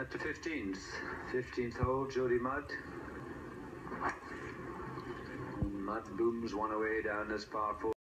At the 15th, 15th hole, Jody Mudd. Mudd booms one oh away down this par four.